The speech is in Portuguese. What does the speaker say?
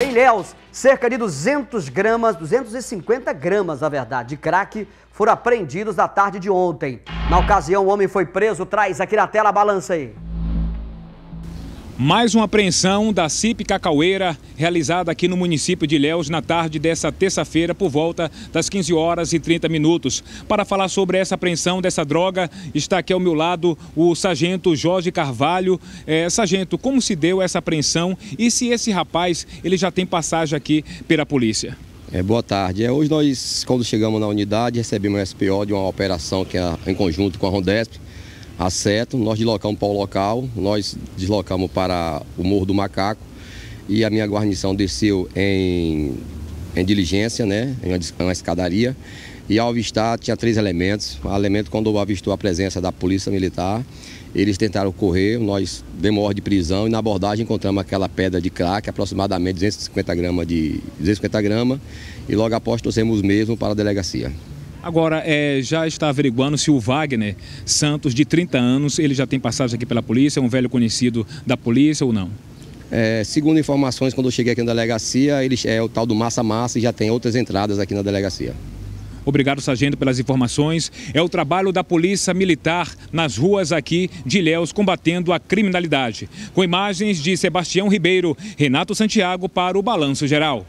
Ilhéus, cerca de 200 gramas, 250 gramas, na verdade, de crack foram apreendidos na tarde de ontem. Na ocasião, o homem foi preso. Traz aqui na tela balança aí. Mais uma apreensão da CIP Cacaueira, realizada aqui no município de Ilhéus na tarde dessa terça-feira, por volta das 15 horas e 30 minutos. Para falar sobre essa apreensão dessa droga, está aqui ao meu lado o sargento Jorge Carvalho. É, sargento, como se deu essa apreensão e se esse rapaz ele já tem passagem aqui pela polícia? É, boa tarde. É, hoje nós, quando chegamos na unidade, recebemos um SPO de uma operação que é em conjunto com a Rondesp, acerto, nós deslocamos para o local, nós deslocamos para o Morro do Macaco e a minha guarnição desceu em, em diligência, né, em uma, uma escadaria. E ao avistar, tinha três elementos. O elemento, quando avistou a presença da Polícia Militar, eles tentaram correr, nós demos ordem de prisão e na abordagem encontramos aquela pedra de crack, aproximadamente 250 gramas de 250 gramas, e logo após trouxemos mesmo para a delegacia. Agora, é, já está averiguando se o Wagner Santos, de 30 anos, ele já tem passagem aqui pela polícia, é um velho conhecido da polícia ou não? É, segundo informações, quando eu cheguei aqui na delegacia, ele é o tal do Massa Massa e já tem outras entradas aqui na delegacia. Obrigado, sargento, pelas informações. É o trabalho da Polícia Militar nas ruas aqui de Ilhéus combatendo a criminalidade. Com imagens de Sebastião Ribeiro, Renato Santiago para o Balanço Geral.